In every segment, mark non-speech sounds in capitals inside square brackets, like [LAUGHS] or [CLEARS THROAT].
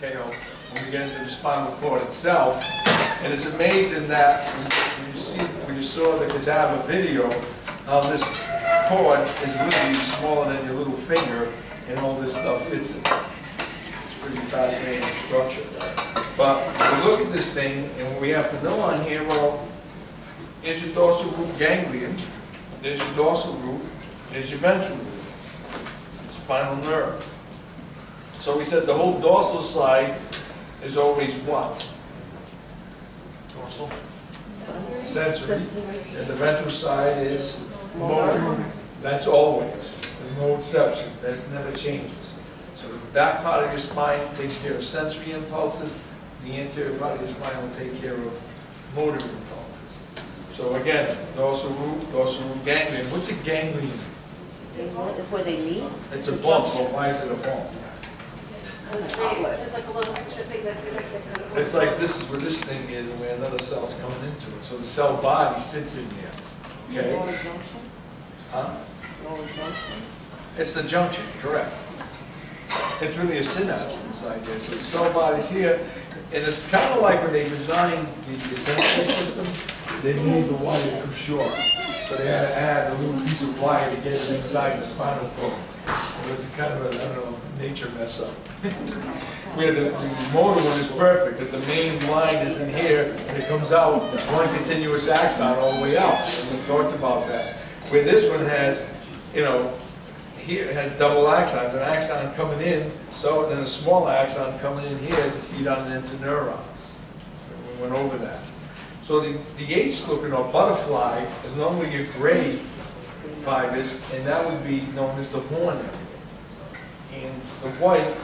detail when we get into the spinal cord itself. And it's amazing that when you see, when you saw the cadaver video, how this cord is literally smaller than your little finger and all this stuff fits in. It's pretty fascinating structure. But we look at this thing and we have to know on here, well, here's your dorsal root ganglion, there's your dorsal root, there's your ventral root, spinal nerve. So we said the whole dorsal side is always what? Dorsal? Sensory. And the ventral side is motor. That's always, there's no exception, that never changes. So the back part of your spine takes care of sensory impulses, the anterior part of your spine will take care of motor impulses. So again, dorsal root, dorsal root ganglion, what's a ganglion? It's where they meet? It's a bump, but why is it a bump? Because they, it's like a little extra thing that connects it. It's like this is where this thing is and where another cell's coming into it. So the cell body sits in there. Okay? Lower junction? Huh? Lower junction? It's the junction, correct. It's really a synapse inside there. So the cell body's here. And it's kind of like when they designed the assembly system, they made the wire too short. So they had to add a little piece of wire to get it inside the spinal cord. Was kind of a, I don't know, nature mess up. [LAUGHS] Where the, the motor one is perfect, because the main line is in here, and it comes out one continuous axon all the way out. And we talked about that. Where this one has, you know, here it has double axons, an axon coming in, so then a small axon coming in here to feed on an interneuron. We went over that. So the, the H looking or butterfly is normally your gray fibers, and that would be known as the horn area. And the white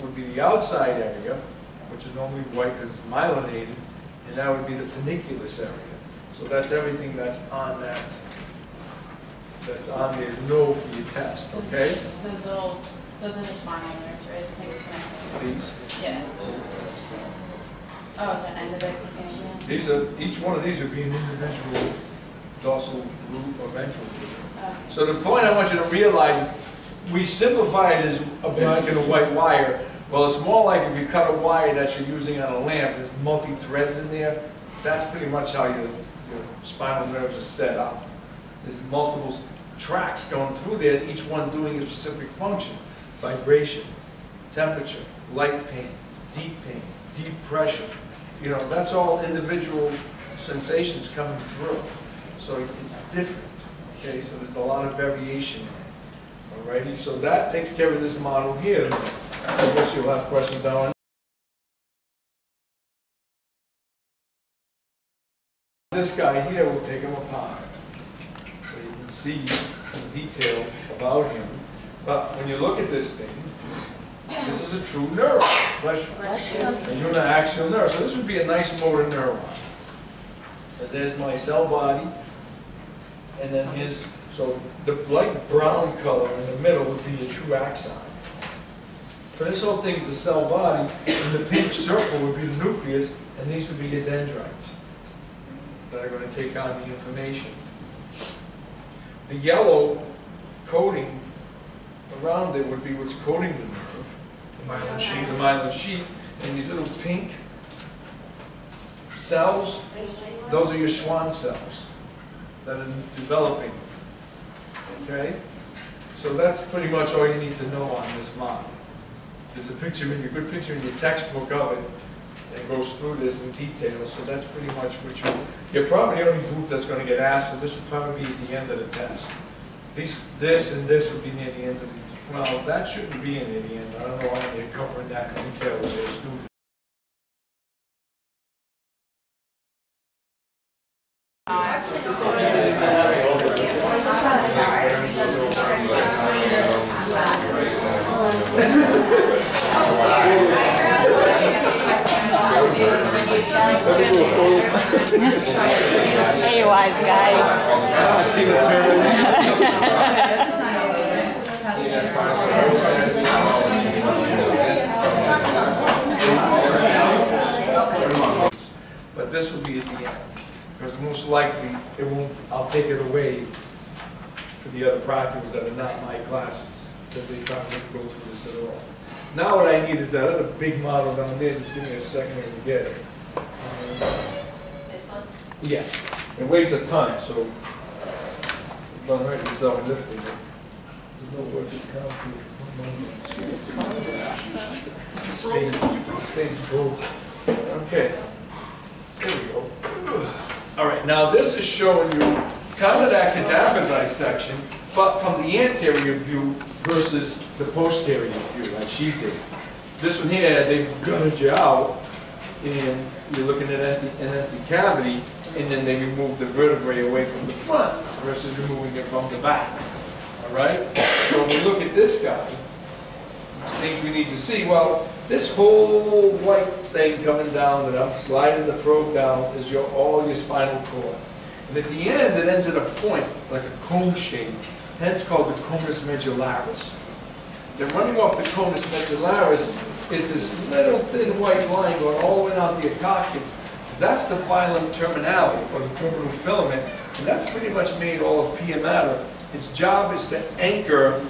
would be the outside area, which is normally white because it's myelinated, and that would be the funiculus area. So that's everything that's on that, that's on the know for your test, okay? Those little, those are the spinal nerves, right? The things connected. These, Yeah. that's a small. Oh, the end of it, yeah. These are, each one of these would be an individual dorsal root or ventral root. Uh, So the point I want you to realize, we simplify it as a black and a white wire. Well, it's more like if you cut a wire that you're using on a lamp, there's multi-threads in there. That's pretty much how your, your spinal nerves are set up. There's multiple tracks going through there, each one doing a specific function. Vibration, temperature, light pain, deep pain, deep pressure. You know, that's all individual sensations coming through. So it's different, okay? So there's a lot of variation. Alrighty, so that takes care of this model here. I guess you'll have questions on. This guy here, we'll take him apart. So you can see some detail about him. But when you look at this thing, this is a true neuron. Bless you. A uniaxial nerve. So this would be a nice motor neuron. And there's my cell body. And then here's, so the light brown color in the middle would be a true axon. For this whole thing's the cell body, and the pink circle would be the nucleus, and these would be your dendrites that are going to take on the information. The yellow coating around it would be what's coating the nerve, the myelin sheath, the myelin sheath, and these little pink cells, those are your Schwann cells that are developing. Okay? So that's pretty much all you need to know on this model. There's a picture in your, good picture in your textbook of it that goes through this in detail, so that's pretty much what you, you're probably the only group that's gonna get asked, so this would probably be at the end of the test. These, this and this would be near the end of the, well, that shouldn't be near the end, I don't know why they're covering that detail with their students. Hey, wise guy. Tina Turner. But this will be at the end, because most likely, it won't, I'll take it away for the other practicals that are not my classes, because they probably go through this at all. Now what I need is that other big model down there, just give me a second to get it. Um, This one? Yes, it weighs a ton, so don't hurt yourself in lifting it. There's no work is complicated. Spain, Spain's gold. Okay, there we go. All right, now this is showing you kind of that cadaver dissection, but from the anterior view versus the posterior view, like she did. This one here, they've gutted you out, and you're looking at empty, an empty cavity, and then they remove the vertebrae away from the front versus removing it from the back. All right? So when we look at this guy, things we need to see, well, this whole white thing coming down that I'm sliding the probe down is your, all your spinal cord. And at the end, it ends at a point, like a cone shape, That's called the conus medullaris. Then running off the conus medullaris is this little thin white line going all the way down to your coccyx. That's the filum terminale, or the terminal filament, and that's pretty much made all of pia mater. Its job is to anchor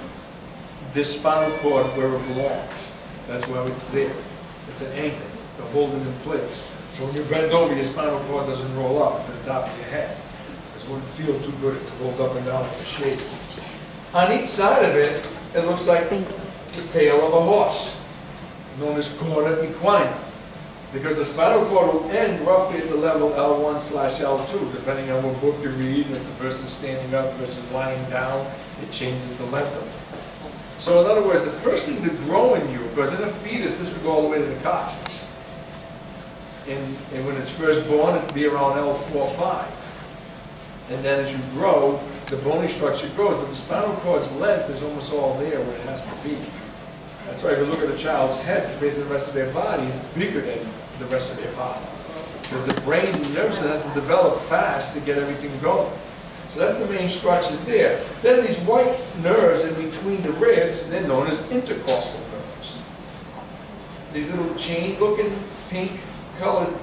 this spinal cord where it belongs. That's why it's there. It's an anchor to hold it in place. So when you bend over, your spinal cord doesn't roll up to the top of your head. It wouldn't feel too good to hold up and down like a shape. On each side of it, it looks like the tail of a horse, known as cauda equina. Because the spinal cord will end roughly at the level L1 slash L2, depending on what book you read, and if the person's standing up versus lying down, it changes the length of it. So in other words, the first thing to grow in you, because in a fetus, this would go all the way to the coccyx. And, and when it's first born, it'd be around L4, 5. And then as you grow, the bony structure grows, but the spinal cord's length is almost all there where it has to be. That's why if you look at a child's head compared to the rest of their body, it's bigger than the rest of their body. Because the brain and nervous system has to develop fast to get everything going. So that's the main structures there. Then these white nerves in between the ribs, they're known as intercostal nerves. These little chain-looking, pink-colored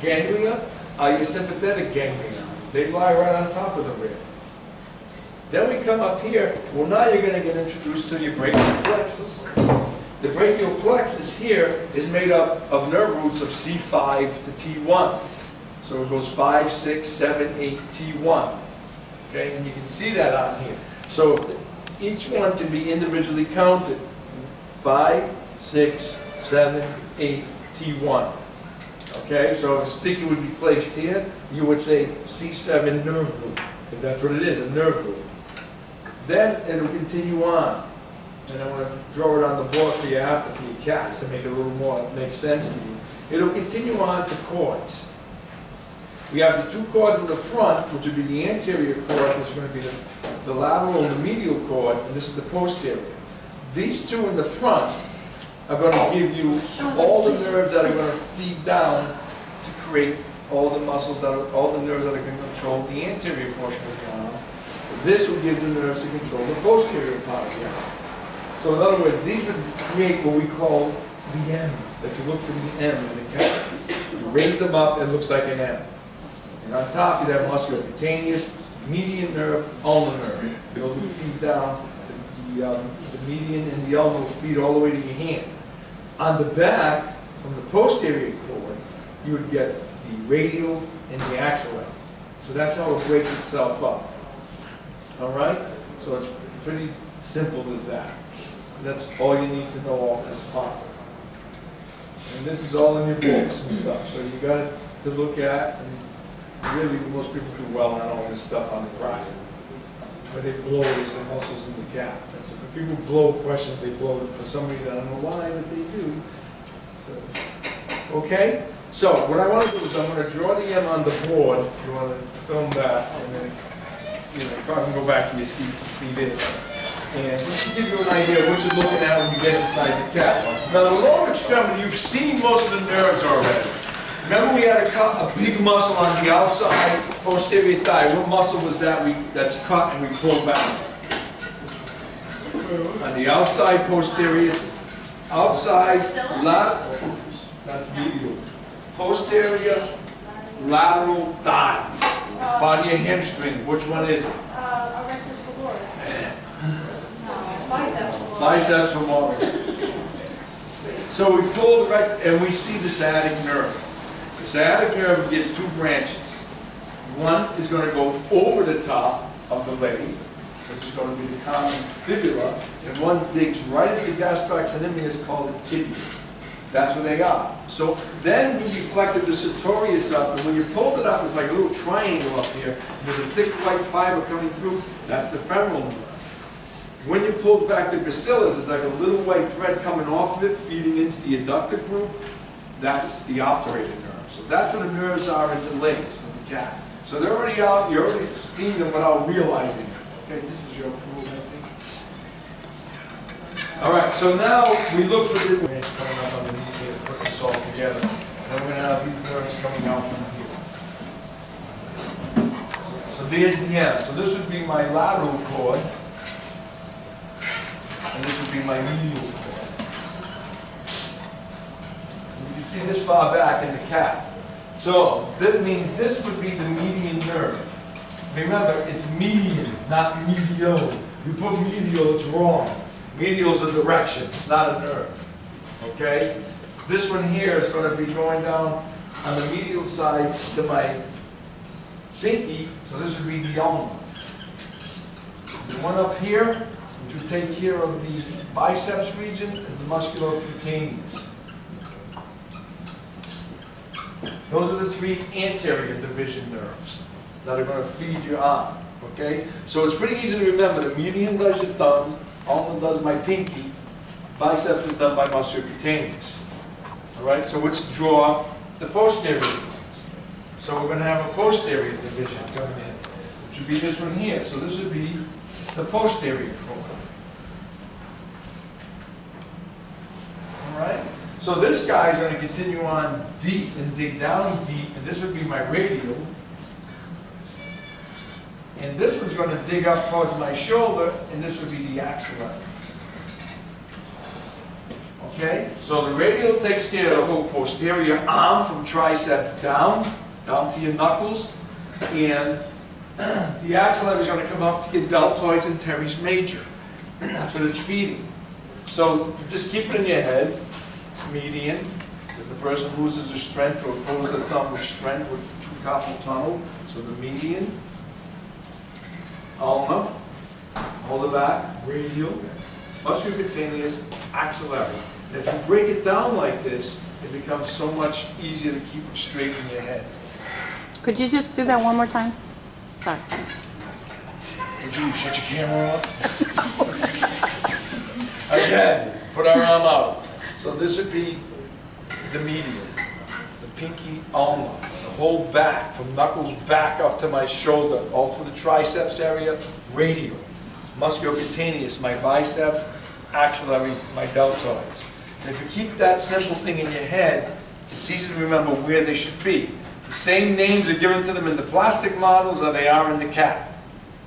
ganglia are your sympathetic ganglia. They lie right on top of the rib. Then we come up here, well now you're gonna get introduced to your brachial plexus. The brachial plexus here is made up of nerve roots of C5 to T1. So it goes 5, 6, 7, 8, T1. Okay, and you can see that on here. So each one can be individually counted. 5, 6, 7, 8, T1. Okay, so if a sticky would be placed here, you would say C7 nerve root, if that's what it is, a nerve root. Then it'll continue on. And I'm going to draw it on the board for you after for your cats to make it a little more make sense to you. It'll continue on to cords. We have the two cords in the front, which would be the anterior cord, which is going to be the, the lateral and the medial cord, and this is the posterior. These two in the front are going to give you all the nerves that are going to feed down to create all the muscles that are, all the nerves that are going to control the anterior portion of the arm. This will give the nerves to control the posterior part of the arm. So in other words, these would create what we call the M, that you look for the M in the cavity. You raise them up, it looks like an M. And on top, you have musculocutaneous, median nerve, ulnar nerve. Those feed down, the, the, um, the median and the ulnar feed all the way to your hand. On the back, from the posterior cord, you would get the radial and the axillary. So that's how it breaks itself up. All right? So it's pretty simple as that. That's all you need to know off this part. And this is all in your books and stuff, so you got to look at, and really, most people do well on all this stuff on the ground. But they blow is the muscles in the calf. People blow questions, they blow them for some reason, I don't know why, but they do. So, Okay? So what I want to do is I'm going to draw the M on the board, if you want to film that, and then, you know, probably can go back to your seats to see this. And just to give you an idea of what you're looking at when you get inside the cat. Now, the lower extremity, you've seen most of the nerves already. Remember we had a cut, a big muscle on the outside posterior thigh. What muscle was that we, that's cut and we pulled back? On the outside posterior, outside left, that's medial. Posterior, lateral thigh. It's part of your hamstring. Which one is it? Uh, erectus femoris. No, femoris. biceps femoris. So we pull the right, and we see the sciatic nerve. The sciatic nerve gives two branches. One is going to go over the top of the leg, which is going to be the common fibula, and one digs right into the gastrocnemius called the tibia. That's what they are. So then we reflected the sartorius up, and when you pulled it up, it's like a little triangle up here. There's a thick white fiber coming through. That's the femoral nerve. When you pulled back the gracilis, it's like a little white thread coming off of it, feeding into the adductor group. That's the obturator nerve. So that's where the nerves are in the legs of the cat. So they're already out, you're already seeing them without realizing it. Okay, this is your approval, I think. All right, so now we look for the... Coming up underneath here, put this all together. And we're gonna have these nerves coming out from here. So there's the end. So this would be my lateral cord. And this would be my medial cord. You can see this far back in the cat. So that means this would be the median nerve. Remember, it's median, not medial. You put medial, it's wrong. Medial is a direction, it's not a nerve. Okay? This one here is going to be going down on the medial side to my pinky, so this would be the ulna. The one up here, which would take care of the biceps region, is the musculocutaneous. Those are the three anterior division nerves that are going to feed your arm, okay? So it's pretty easy to remember. The median does your thumb, ulna does my pinky, biceps is done by musculocutaneous. All right, so let's draw the posterior ones. So we're going to have a posterior division coming in, which would be this one here. So this would be the posterior cord. All right? So this guy is going to continue on deep and dig down deep, and this would be my radial. And this one's going to dig up towards my shoulder, and this would be the axilla. Okay? So the radial takes care of the whole posterior arm from triceps down, down to your knuckles, and [CLEARS THROAT] the axillary is going to come up to your deltoids and teres major. [CLEARS THROAT] That's what it's feeding. So just keep it in your head median, if the person loses their strength or oppose the thumb with strength with true carpal tunnel, so the median, ulna, hold it back, radial, musculocutaneous, axillary. And if you break it down like this, it becomes so much easier to keep it straight in your head. Could you just do that one more time? Sorry. Would you shut your camera off? [LAUGHS] Again, put our arm out. So this would be the median, the pinky ulna, the whole back, from knuckles back up to my shoulder, all through the triceps area, radial, musculocutaneous, my biceps, axillary, my deltoids. And if you keep that simple thing in your head, it's easy to remember where they should be. The same names are given to them in the plastic models as they are in the cat.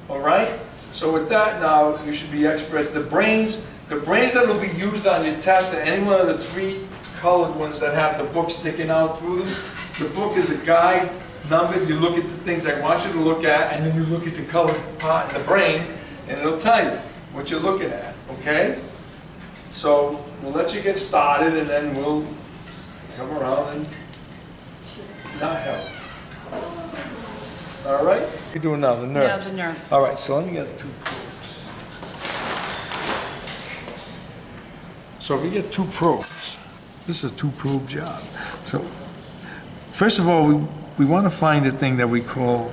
All right? So with that now, you should be experts. The brains, the brains that will be used on your test are any one of the three colored ones that have the book sticking out through them. The book is a guide numbered. You look at the things I want you to look at, and then you look at the color part in the brain, and it'll tell you what you're looking at. Okay? So we'll let you get started, and then we'll come around and not help. All right? You're doing now? The nerves? Yeah, the nerve. All right, so let me get two probes. So if we get two probes, this is a two probe job. So first of all, we, we want to find a thing that we call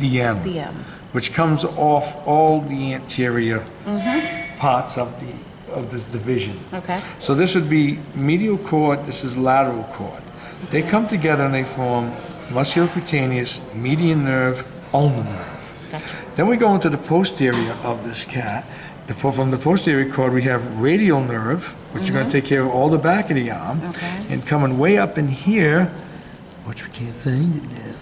DM, DM. which comes off all the anterior mm-hmm. parts of the of this division. Okay. So this would be medial cord, this is lateral cord. They mm-hmm. come together and they form musculocutaneous, median nerve, ulnar nerve. Gotcha. Then we go into the posterior of this cat. The, from the posterior cord, we have radial nerve, which is going to mm-hmm. take care of all the back of the arm. Okay. And coming way up in here, which we can't find it now,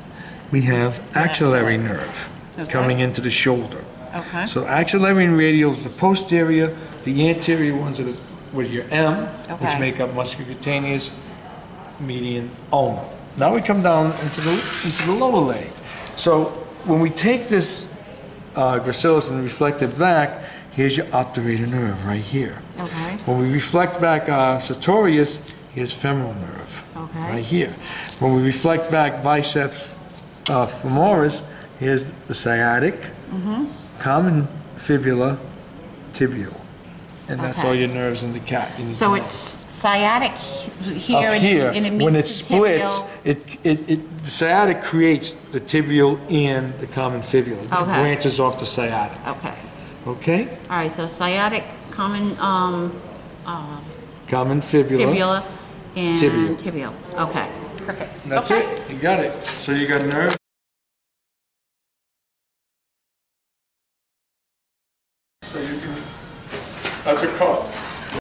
we have axillary nerve Okay. coming into the shoulder. Okay. So axillary and radial is the posterior, the anterior ones are the, with your M, which Okay. make up musculocutaneous, median, ulnar. Now we come down into the, into the lower leg. So when we take this uh, gracilis and reflect it back, here's your obturator nerve right here. Okay. When we reflect back uh, sartorius, here's femoral nerve. Okay. Right here. When we reflect back biceps uh, femoris, here's the sciatic, Mm-hmm. common fibula, tibial. And that's all your nerves in the cat. You need So it's sciatic here Up and here, and it when it splits, it, it, it, the sciatic creates the tibial and the common fibula. It Okay. branches off the sciatic, Okay, okay? all right, so sciatic, common, um, uh, Common fibula. fibula and Tibial. tibial. Okay, perfect. That's Okay. it, you got it. So you got nerve. So you can, that's a cut.